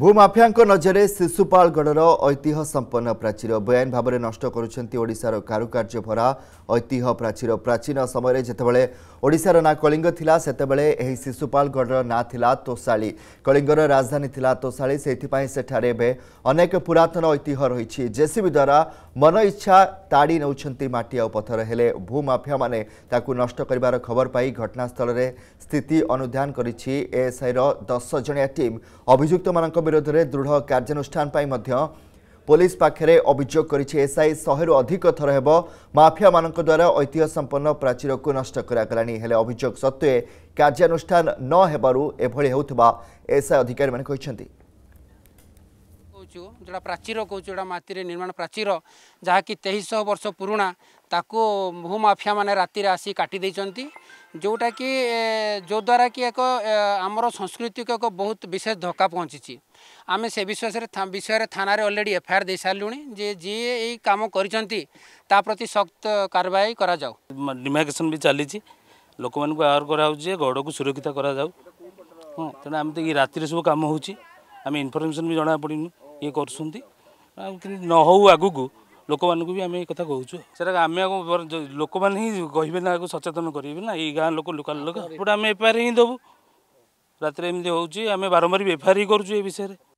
ভূমাফিয়াঙ্ক নজরে শিশুপাড়গড়র ঐতিহ্য সম্পন্ন প্রাচীর বেআইন ভাবে নষ্ট করছেন ওড়িশার কারুকার্য ভরা ঐতিহ্য প্রাচীর প্রাচীন সময় যেতবে ওড়িশার না কলিঙ্গ লা সেতবে এই শিশুপাড়গড়র না লা তোষাড়ি কলিঙ্গর রাজধানী লা তোষাড়ি সেইপাই সেঠারে এবে অনেক পুরাতন ঐতিহ্য রয়েছে জেসিবি দ্বারা মন ইচ্ছা ତାଡ଼ି ନେଉଛନ୍ତି ମାଟି ଆଉ ପଥର ହେଲେ ଭୂମାଫିଆମାନେ ତାକୁ ନଷ୍ଟ କରିବାର ଖବର ପାଇ ଘଟଣାସ୍ଥଳରେ ସ୍ଥିତି ଅନୁଧ୍ୟାନ କରିଛି ଏଏସ୍ଆଇର ଦଶ ଜଣିଆ ଟିମ୍ ଅଭିଯୁକ୍ତମାନଙ୍କ ବିରୋଧରେ ଦୃଢ଼ କାର୍ଯ୍ୟାନୁଷ୍ଠାନ ପାଇଁ ମଧ୍ୟ ପୋଲିସ ପାଖରେ ଅଭିଯୋଗ କରିଛି ଏସ୍ଆଇ ଶହେରୁ ଅଧିକ ଥର ହେବ ମାଫିଆମାନଙ୍କ ଦ୍ୱାରା ଐତିହ୍ୟ ସମ୍ପନ୍ନ ପ୍ରାଚୀରକୁ ନଷ୍ଟ କରାଗଲାଣି ହେଲେ ଅଭିଯୋଗ ସତ୍ତ୍ୱେ କାର୍ଯ୍ୟାନୁଷ୍ଠାନ ନ ହେବାରୁ ଏଭଳି ହେଉଥିବା ଏସ୍ଆଇ ଅଧିକାରୀମାନେ କହିଛନ୍ତି କରୁଛୁ ଯେଉଁଟା ପ୍ରାଚୀର କହୁଛୁ ଯେଉଁଟା ମାଟିରେ ନିର୍ମାଣ ପ୍ରାଚୀର ଯାହାକି ତେଇଶଶହ ବର୍ଷ ପୁରୁଣା ତାକୁ ଭୂମାଫିଆମାନେ ରାତିରେ ଆସି କାଟି ଦେଇଛନ୍ତି ଯେଉଁଟାକି ଯେଉଁଦ୍ୱାରା କି ଏକ ଆମର ସଂସ୍କୃତିକୁ ଏକ ବହୁତ ବିଶେଷ ଧକ୍କା ପହଞ୍ଚିଛି ଆମେ ସେ ବିଷୟରେ ବିଷୟରେ ଥାନାରେ ଅଲରେଡ଼ି ଏଫଆଇଆର୍ ଦେଇସାରିଲୁଣି ଯେ ଯିଏ ଏଇ କାମ କରିଛନ୍ତି ତା ପ୍ରତି ସକ୍ତ କାରବାଇ କରାଯାଉ ଡିମାକେସନ୍ ବି ଚାଲିଛି ଲୋକମାନଙ୍କୁ ଆୱାର କରାହେଉଛି ଯେ ଗଡ଼କୁ ସୁରକ୍ଷିତ କରାଯାଉ ହଁ ତେଣୁ ଆମେ ତ ଏଇ ରାତିରେ ସବୁ କାମ ହେଉଛି ଆମେ ଇନଫର୍ମେସନ୍ ବି ଜଣା ପଡ଼ିନି ଇଏ କରୁଛନ୍ତି ଆଉ କିନ୍ତୁ ନ ହଉ ଆଗକୁ ଲୋକମାନଙ୍କୁ ବି ଆମେ ଏ କଥା କହୁଛୁ ସେଟା ଆମେ ଆଉ ଲୋକମାନେ ହିଁ କହିବେ ନା ଆଗକୁ ସଚେତନ କରିବେ ନା ଏଇ ଗାଁ ଲୋକ ଲୋକାଲ ଲୋକ ଏପଟେ ଆମେ ଏଫ୍ଆଇଆର୍ ହିଁ ଦେବୁ ରାତିରେ ଏମିତି ହେଉଛି ଆମେ ବାରମ୍ବାର ବି ଏଫ୍ଆଇଆର୍ ହିଁ କରୁଛୁ ଏ ବିଷୟରେ